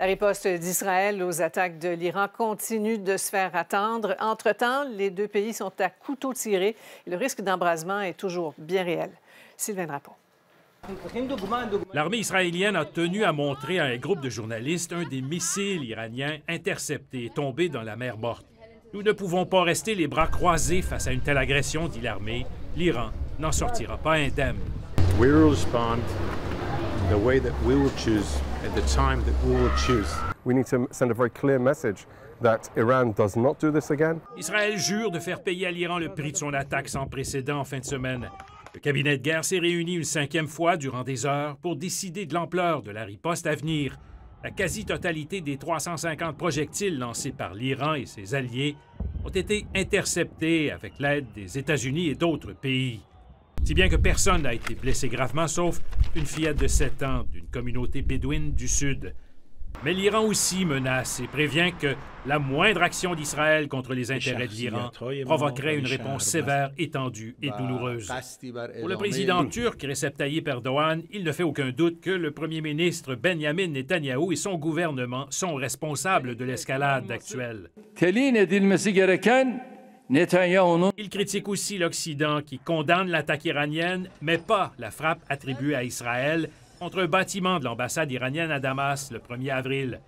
La riposte d'Israël aux attaques de l'Iran continue de se faire attendre. Entre-temps, les deux pays sont à couteau tiré. Le risque d'embrasement est toujours bien réel. Sylvain Drapeau. L'armée israélienne a tenu à montrer à un groupe de journalistes un des missiles iraniens interceptés tombés dans la mer Morte. Nous ne pouvons pas rester les bras croisés face à une telle agression, dit l'armée. L'Iran n'en sortira pas indemne. We will respond the way that we will choose at the time that we will choose. We need to send a very clear message that Iran does not do this again. Israël jure de faire payer à l'Iran le prix de son attaque sans précédent en fin de semaine. Le cabinet de guerre s'est réuni une cinquième fois durant des heures pour décider de l'ampleur de la riposte à venir. La quasi-totalité des 350 projectiles lancés par l'Iran et ses alliés ont été interceptés avec l'aide des États-Unis et d'autres pays. Si bien que personne n'a été blessé gravement, sauf une fillette de 7 ans d'une communauté bédouine du Sud. Mais l'Iran aussi menace et prévient que la moindre action d'Israël contre les intérêts de l'Iran provoquerait une réponse sévère, étendue et douloureuse. Pour le président turc Recep Tayyip Erdogan, il ne fait aucun doute que le premier ministre Benjamin Netanyahou et son gouvernement sont responsables de l'escalade actuelle. Il critique aussi l'Occident qui condamne l'attaque iranienne, mais pas la frappe attribuée à Israël contre un bâtiment de l'ambassade iranienne à Damas le 1er avril.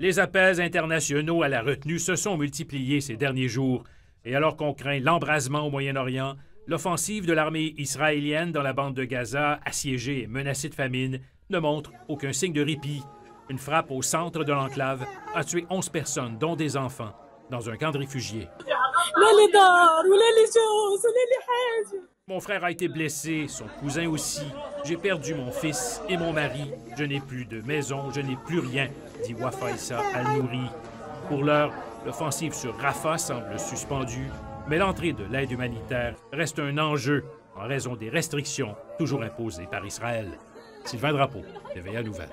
Les appels internationaux à la retenue se sont multipliés ces derniers jours, et alors qu'on craint l'embrasement au Moyen-Orient, l'offensive de l'armée israélienne dans la bande de Gaza, assiégée et menacée de famine, ne montre aucun signe de répit. Une frappe au centre de l'enclave a tué 11 personnes, dont des enfants, dans un camp de réfugiés. Mon frère a été blessé, son cousin aussi. J'ai perdu mon fils et mon mari. Je n'ai plus de maison, je n'ai plus rien, dit Wafaisa Al-Nouri. Pour l'heure, l'offensive sur Rafah semble suspendue, mais l'entrée de l'aide humanitaire reste un enjeu en raison des restrictions toujours imposées par Israël. Sylvain Drapeau, TVA Nouvelle.